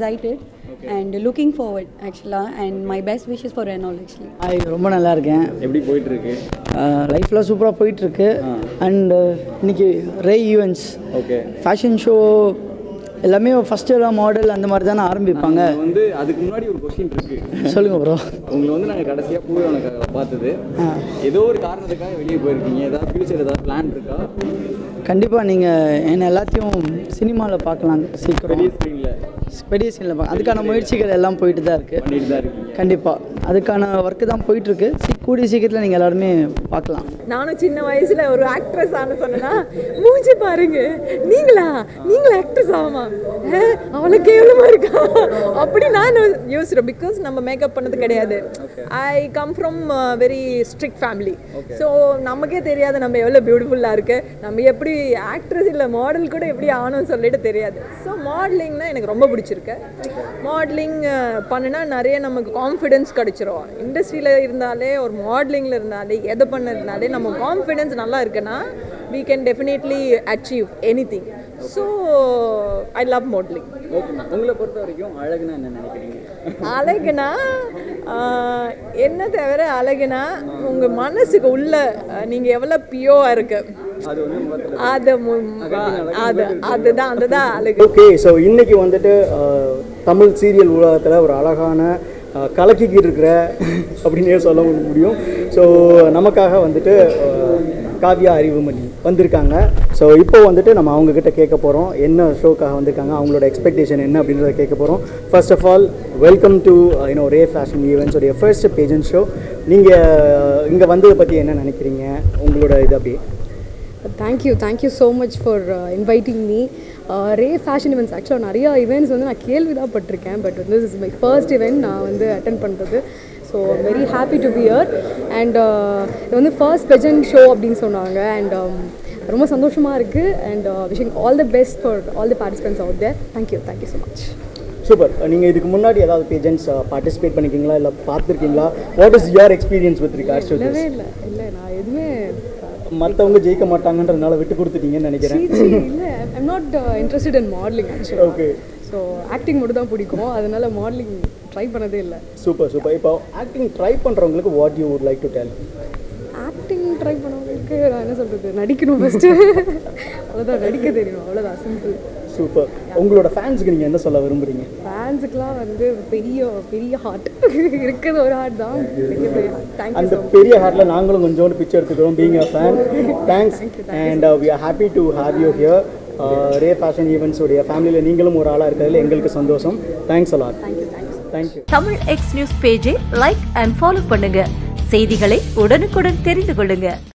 Excited and looking forward ஆக்சுவலாக and my best wishes for Renault actually hi ரொம்ப நல்லா இருக்கேன். எப்படி போயிட்டு இருக்கு லைஃப்பில் சூப்பராக போயிட்டுருக்கு. அண்ட் இன்னைக்கு ரே ஈவெண்ட்ஸ் ஓகே ஃபேஷன் ஷோ எல்லாமே ஃபஸ்ட்டு எல்லாம் மாடல் அந்த மாதிரி தானே ஆரம்பிப்பாங்க. வந்து அதுக்கு முன்னாடி ஒரு கொஸ்டின் இருக்கு. சொல்லுங்கள் ப்ரோ உங்களை வந்து நாங்கள் கடைசியாக பூரவனுக்காக பார்த்தது. ஏதோ ஒரு காரணத்துக்காக வெளியே போயிருக்கீங்க. ஏதாவது ஃபியூச்சர் ஏதாவது பிளான் இருக்கா? கண்டிப்பாக நீங்கள் என்னை எல்லாத்தையும் சினிமாவில் பார்க்கலாம் சீக்கிரம். பெரிய ஸ்க்ரீனில் பெரிய சீனில் பார்க்க அதுக்கான முயற்சிகள் எல்லாம் போயிட்டு தான் இருக்குது கண்டிப்பாக அதுக்கான ஒர்க்கு தான் போயிட்டுருக்கு. சீ கூடிய சீக்கிரத்தில் நீங்கள் எல்லாருமே பார்க்கலாம். நானும் சின்ன வயசுல ஒரு ஆக்ட்ரஸ் ஆன சொன்னா மூஞ்சி பாருங்க. நீங்களா? நீங்களா ஆக்ட்ரஸ் ஆமா அஹ், அவளை கேவலமா இருக்கா? அப்படி நான் யோசிக்கிறேன். பிகாஸ் நம்ம மேக்கப் பண்ணது கிடையாது. I come from very strict family so நமக்கே தெரியாது நம்ம எவ்வளோ பியூட்டிஃபுல்லாக இருக்கு. நம்ம எப்படி ஆக்ட்ரஸ் இல்லை மாடல் கூட எப்படி ஆகணும்னு சொல்லிட்டு தெரியாது. ஸோ மாடலிங்னா எனக்கு ரொம்ப பிடிச்சிருக்கு. மாடலிங் பண்ணுனா நிறைய நமக்கு கான்ஃபிடென்ஸ் கிடைச்சிரும் இண்டஸ்ட்ரியில் இருந்தாலே ஒரு மாடலிங்கில் இருந்தாலே எதை பண்ணதுனாலே நம்ம கான்ஃபிடென்ஸ் நல்லா இருக்குன்னா we can definitely achieve anything. So I love modelling உங்களை பொறுத்த வரைக்கும் அழகுனா என்ன நினைக்கிறீங்க? அழகுனா என்ன தவிர அழகுனா உங்கள் மனசுக்கு உள்ள ஆஹ், நீங்க எவ்வளோ பியோவாக இருக்கு. அது அது அதுதான் அதுதான் அழகு. ஓகே ஸோ இன்னைக்கு வந்துட்டு தமிழ் சீரியல் உலகத்தில் ஒரு அழகான கலக்கிக்கிட்டு இருக்கிற அப்படின்னே சொல்ல முடியும். ஸோ நமக்காக வந்துட்டு காவியா அறிவுமணி வந்திருக்காங்க. ஸோ இப்போ வந்துட்டு நம்ம அவங்கக்கிட்ட கேட்க போகிறோம் என்ன ஷோக்காக வந்திருக்காங்க? அவங்களோட எக்ஸ்பெக்டேஷன் என்ன அப்படின்றத கேட்க போகிறோம் first of all welcome to you know Ray fashion ஈவெண்ட்ஸோடைய ஃபர்ஸ்ட் பேஜன் ஷோ நீங்கள் இங்கே வந்ததை பற்றி என்ன நினைக்கிறீங்க? உங்களோட இது அப்படி thank you thank you so much for inviting me Ray fashion events ஆக்சுவலாக நிறைய இவெண்ட்ஸ் வந்து நான் கேள்வி தான் பட்டிருக்கேன் பட் வந்து இஸ் மை ஃபர்ஸ்ட் இவெண்ட் நான் வந்து அட்டன் பண்ணுறது so very happy to be here and இது வந்து ஃபர்ஸ்ட் பெஜன் ஷோ அப்படின்னு சொன்னாங்க. அண்ட் ரொம்ப சந்தோஷமாக இருக்குது and wishing all the best for all the participants out there thank you thank you so much super நீங்கள் இதுக்கு முன்னாடி ஏதாவது பேஜன்ஸ் பார்ட்டிசிபேட் பண்ணிருக்கீங்களா? இல்லை பார்த்துருக்கீங்களா? What is your experience with regards இல்லை. இல்லை நான் எதுவுமே மற்றவங்க ஜெயிக்க மாட்டாங்கன்றதுனால விட்டு கொடுத்துட்டீங்கன்னு நினைக்கிறேன். இல்லை I'm not interested in modelling ஆக்சுவலாக ஓகே ஸோ ஆக்டிங் மட்டும் தான் பிடிக்கும். அதனால மாடலிங் ட்ரை பண்ணதே இல்லை. சூப்பர் சூப்பர் இப்போ ஆக்டிங் ட்ரை பண்ணுறவங்களுக்கு what you would like to tell acting try பண்ணவங்களுக்கு நான் என்ன சொல்கிறது நடிக்கணும் ஃபஸ்ட்டு அவ்வளோதான் நடிக்க தெரியணும் அவ்வளோதான் சிம்பிள் சூப்பர் உங்களோட ஃபேன்ஸுக்கு நீங்கள் என்ன சொல்ல விரும்புறீங்க? ஃபேன்ஸுக்கெலாம் வந்து பெரிய பெரிய ஹார்ட் இருக்கிறது ஒரு ஹார்ட் தான். அந்த பெரிய ஹார்ட்டில் நாங்களும் கொஞ்சோண்டு பிக்சர் எடுத்துக்கிறோம் being a fan thanks and we are happy to have you here Ray fashion events உடைய ஃபேமிலியில் நீங்களும் ஒரு ஆளாக இருக்கிறதுல எங்களுக்கு சந்தோஷம். Thanks a lot thank you Tamil X news பேஜை லைக் அண்ட் ஃபாலோ பண்ணுங்க. செய்திகளை உடனுக்குடன் தெரிந்து கொள்ளுங்க.